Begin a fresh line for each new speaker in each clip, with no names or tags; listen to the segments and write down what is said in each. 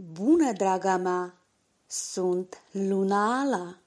Bună, draga mea! Sunt Luna Ala.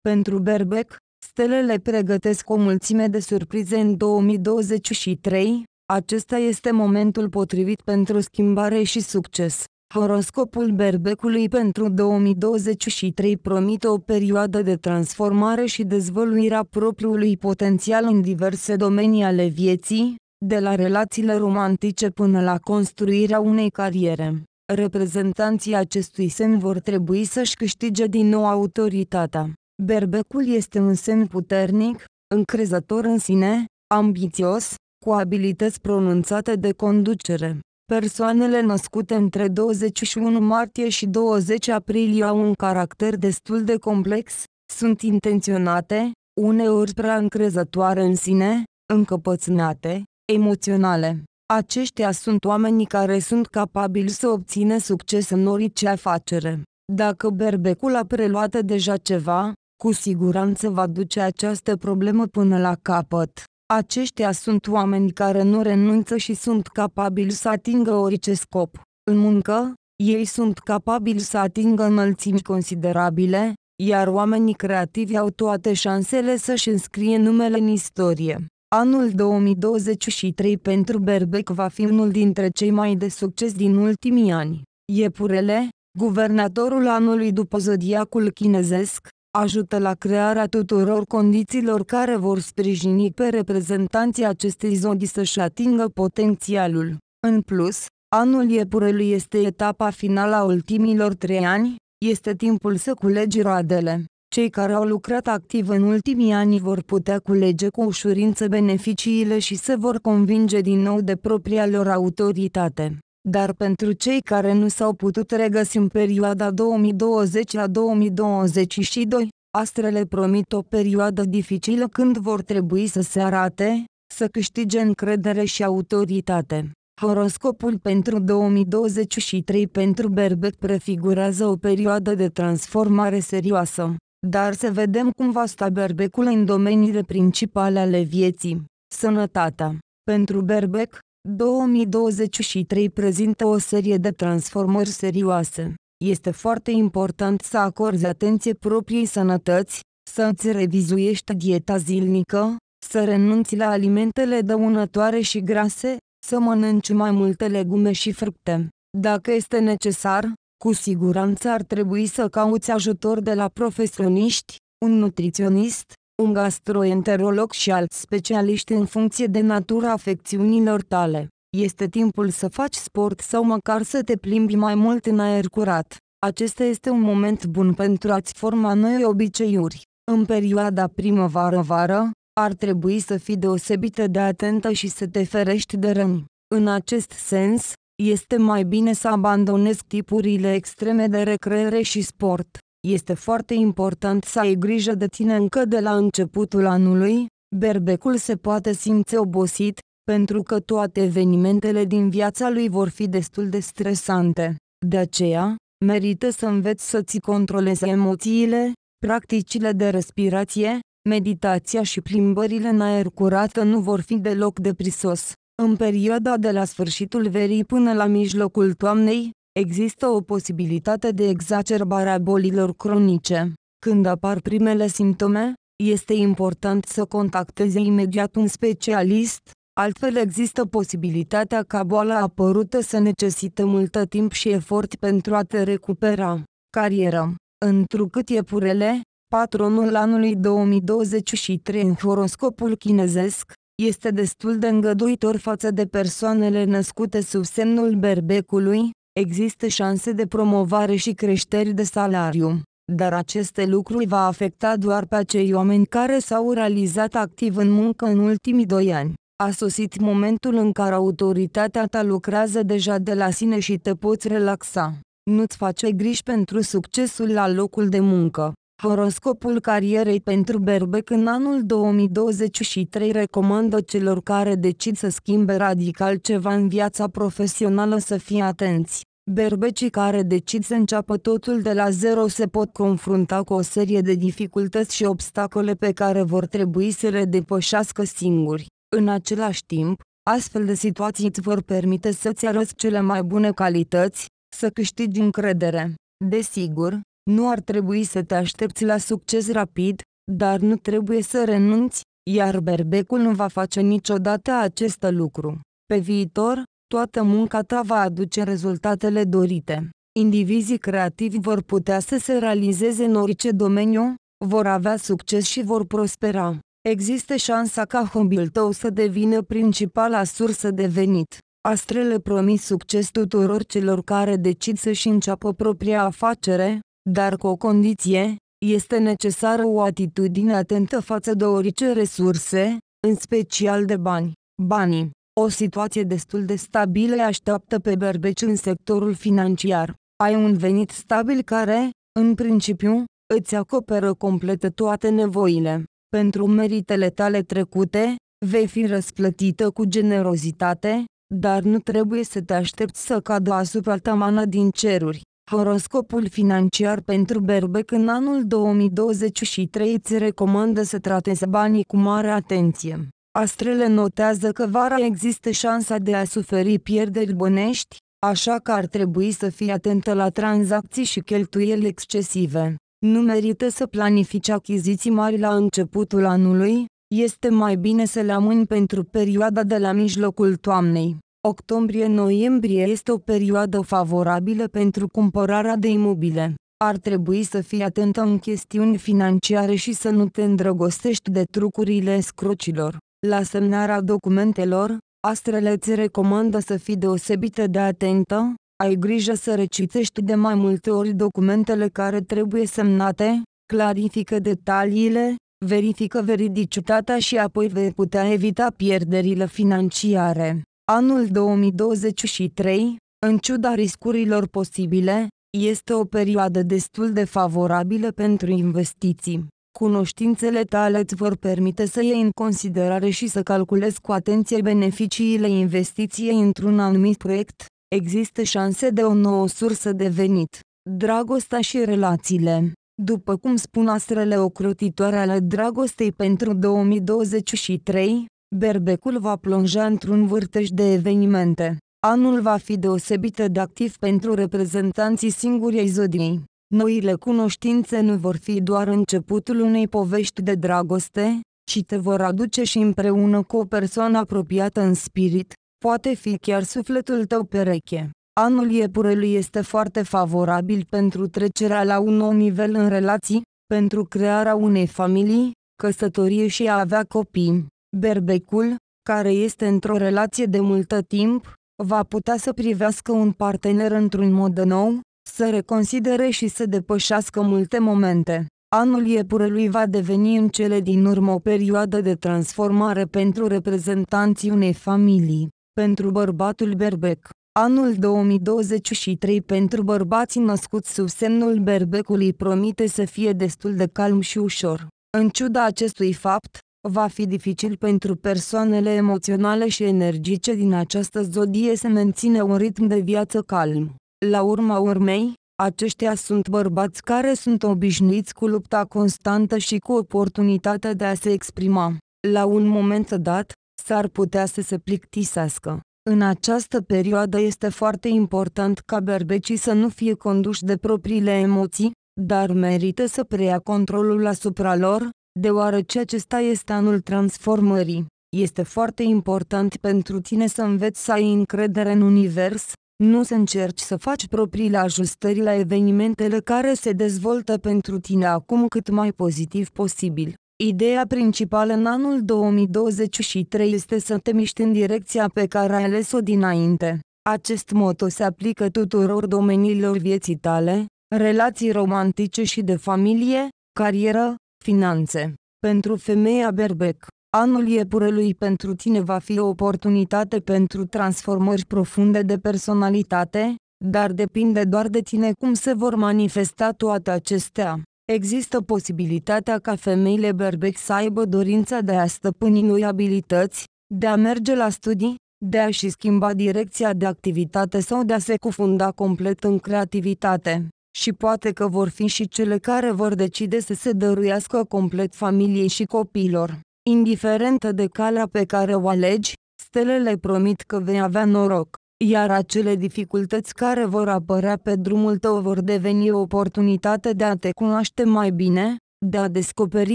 Pentru Berbec, stelele pregătesc o mulțime de surprize în 2023, acesta este momentul potrivit pentru schimbare și succes. Horoscopul Berbecului pentru 2023 promite o perioadă de transformare și dezvăluirea propriului potențial în diverse domenii ale vieții, de la relațiile romantice până la construirea unei cariere. Reprezentanții acestui semn vor trebui să-și câștige din nou autoritatea. Berbecul este un semn puternic, încrezător în sine, ambițios, cu abilități pronunțate de conducere. Persoanele născute între 21 martie și 20 aprilie au un caracter destul de complex, sunt intenționate, uneori prea încrezătoare în sine, încăpățânate, emoționale. Aceștia sunt oamenii care sunt capabili să obțină succes în orice afacere. Dacă berbecul a preluat deja ceva, cu siguranță va duce această problemă până la capăt. Aceștia sunt oameni care nu renunță și sunt capabili să atingă orice scop. În muncă, ei sunt capabili să atingă înălțimi considerabile, iar oamenii creativi au toate șansele să-și înscrie numele în istorie. Anul 2023 pentru Berbec va fi unul dintre cei mai de succes din ultimii ani. Iepurele, guvernatorul anului după zodiacul chinezesc, ajută la crearea tuturor condițiilor care vor sprijini pe reprezentanții acestei zodii să-și atingă potențialul. În plus, anul iepurelui este etapa finală a ultimilor trei ani, este timpul să culegi roadele. Cei care au lucrat activ în ultimii ani vor putea culege cu ușurință beneficiile și se vor convinge din nou de propria lor autoritate. Dar pentru cei care nu s-au putut regăsi în perioada 2020 a 2022, astrele promit o perioadă dificilă când vor trebui să se arate, să câștige încredere și autoritate. Horoscopul pentru 2023 pentru Berbec prefigurează o perioadă de transformare serioasă. Dar să vedem cum va sta berbecul în domeniile principale ale vieții. Sănătatea. Pentru berbec, 2023 prezintă o serie de transformări serioase. Este foarte important să acorzi atenție propriei sănătăți, să îți revizuiești dieta zilnică, să renunți la alimentele dăunătoare și grase, să mănânci mai multe legume și fructe. Dacă este necesar, cu siguranță ar trebui să cauți ajutor de la profesioniști, un nutriționist, un gastroenterolog și alți specialiști în funcție de natura afecțiunilor tale. Este timpul să faci sport sau măcar să te plimbi mai mult în aer curat. Acesta este un moment bun pentru a-ți forma noi obiceiuri. În perioada primăvară-vară, ar trebui să fii deosebită de atentă și să te ferești de răni. În acest sens, este mai bine să abandonezi tipurile extreme de recreere și sport. Este foarte important să ai grijă de tine încă de la începutul anului. Berbecul se poate simți obosit, pentru că toate evenimentele din viața lui vor fi destul de stresante. De aceea, merită să înveți să-ți controlezi emoțiile, practicile de respirație, meditația și plimbările în aer curat nu vor fi deloc de prisos. În perioada de la sfârșitul verii până la mijlocul toamnei, există o posibilitate de exacerbare a bolilor cronice. Când apar primele simptome, este important să contacteze imediat un specialist, altfel există posibilitatea ca boala apărută să necesită multă timp și efort pentru a te recupera. Carieră Întrucât iepurele, patronul anului 2023 în horoscopul chinezesc, este destul de îngăduitor față de persoanele născute sub semnul berbecului, există șanse de promovare și creșteri de salariu. Dar aceste lucruri va afecta doar pe acei oameni care s-au realizat activ în muncă în ultimii doi ani. A sosit momentul în care autoritatea ta lucrează deja de la sine și te poți relaxa. Nu-ți face griji pentru succesul la locul de muncă. Horoscopul carierei pentru berbec în anul 2023 recomandă celor care decid să schimbe radical ceva în viața profesională să fie atenți. Berbecii care decid să înceapă totul de la zero se pot confrunta cu o serie de dificultăți și obstacole pe care vor trebui să le depășească singuri. În același timp, Astfel de situații îți vor permite să-ți arăți cele mai bune calități, să câștigi încredere. Desigur, nu ar trebui să te aștepți la succes rapid, dar nu trebuie să renunți, iar berbecul nu va face niciodată acest lucru. Pe viitor, toată munca ta va aduce rezultatele dorite. Indivizii creativi vor putea să se realizeze în orice domeniu, vor avea succes și vor prospera. Există șansa ca hobby-ul tău să devină principala sursă de venit. Astrele promis succes tuturor celor care decid să-și înceapă propria afacere, dar cu o condiție, este necesară o atitudine atentă față de orice resurse, în special de bani. Banii. O situație destul de stabilă așteaptă pe berbeci în sectorul financiar. Ai un venit stabil care, în principiu, îți acoperă complet toate nevoile. Pentru meritele tale trecute, vei fi răsplătită cu generozitate, dar nu trebuie să te aștepți să cadă asupra ta mana din ceruri. Horoscopul financiar pentru berbec în anul 2023 îți recomandă să tratezi banii cu mare atenție. Astrele notează că vara există șansa de a suferi pierderi bănești, așa că ar trebui să fii atentă la tranzacții și cheltuieli excesive. Nu merită să planifici achiziții mari la începutul anului, este mai bine să le amâni pentru perioada de la mijlocul toamnei. Octombrie-noiembrie este o perioadă favorabilă pentru cumpărarea de imobile. Ar trebui să fii atentă în chestiuni financiare și să nu te îndrăgostești de trucurile scrocilor. La semnarea documentelor, astrele îți recomandă să fii deosebită de atentă, ai grijă să recitești de mai multe ori documentele care trebuie semnate, clarifică detaliile, verifică veridicitatea și apoi vei putea evita pierderile financiare. Anul 2023, în ciuda riscurilor posibile, este o perioadă destul de favorabilă pentru investiții. Cunoștințele tale îți vor permite să iei în considerare și să calculezi cu atenție beneficiile investiției într-un anumit proiect, există șanse de o nouă sursă de venit. Dragostea și relațiile După cum spun astrele ocrotitoare ale dragostei pentru 2023, berbecul va plonja într-un vârtej de evenimente. Anul va fi deosebit de activ pentru reprezentanții singurei zodiei. Noile cunoștințe nu vor fi doar începutul unei povești de dragoste, ci te vor aduce și împreună cu o persoană apropiată în spirit, poate fi chiar sufletul tău pereche. Anul iepurelui este foarte favorabil pentru trecerea la un nou nivel în relații, pentru crearea unei familii, căsătorie și a avea copii. Berbecul, care este într-o relație de multă timp, va putea să privească un partener într-un mod nou, să reconsidere și să depășească multe momente. Anul iepurelui va deveni în cele din urmă o perioadă de transformare pentru reprezentanții unei familii. Pentru bărbatul berbec, anul 2023 pentru bărbații născuți sub semnul berbecului promite să fie destul de calm și ușor. În ciuda acestui fapt, va fi dificil pentru persoanele emoționale și energice din această zodie să menține un ritm de viață calm. La urma urmei, aceștia sunt bărbați care sunt obișnuiți cu lupta constantă și cu oportunitatea de a se exprima. La un moment dat, s-ar putea să se plictisească. În această perioadă este foarte important ca berbecii să nu fie conduși de propriile emoții, dar merită să preia controlul asupra lor, deoarece acesta este anul transformării. Este foarte important pentru tine să înveți să ai încredere în univers, nu să încerci să faci propriile ajustări la evenimentele care se dezvoltă pentru tine acum cât mai pozitiv posibil. Ideea principală în anul 2023 este să te miști în direcția pe care ai ales-o dinainte. Acest moto se aplică tuturor domeniilor vieții tale, relații romantice și de familie, carieră, finanțe. Pentru femeia berbec, anul iepurelui pentru tine va fi o oportunitate pentru transformări profunde de personalitate, dar depinde doar de tine cum se vor manifesta toate acestea. Există posibilitatea ca femeile berbec să aibă dorința de a stăpâni noi abilități, de a merge la studii, de a-și schimba direcția de activitate sau de a se cufunda complet în creativitate și poate că vor fi și cele care vor decide să se dăruiască complet familiei și copiilor. Indiferentă de calea pe care o alegi, Stelele promit că vei avea noroc, iar acele dificultăți care vor apărea pe drumul tău vor deveni o oportunitate de a te cunoaște mai bine, de a descoperi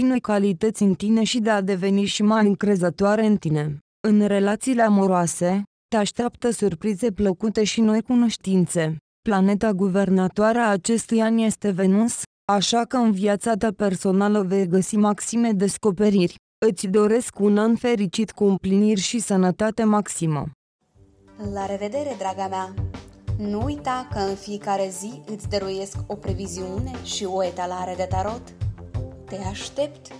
noi calități în tine și de a deveni și mai încrezătoare în tine. În relațiile amoroase, te așteaptă surprize plăcute și noi cunoștințe. Planeta guvernatoare a acestui an este Venus, așa că în viața ta personală vei găsi maxime descoperiri. Îți doresc un an fericit cu împliniri și sănătate maximă.
La revedere, draga mea! Nu uita că în fiecare zi îți dăruiesc o previziune și o etalare de tarot. Te aștept!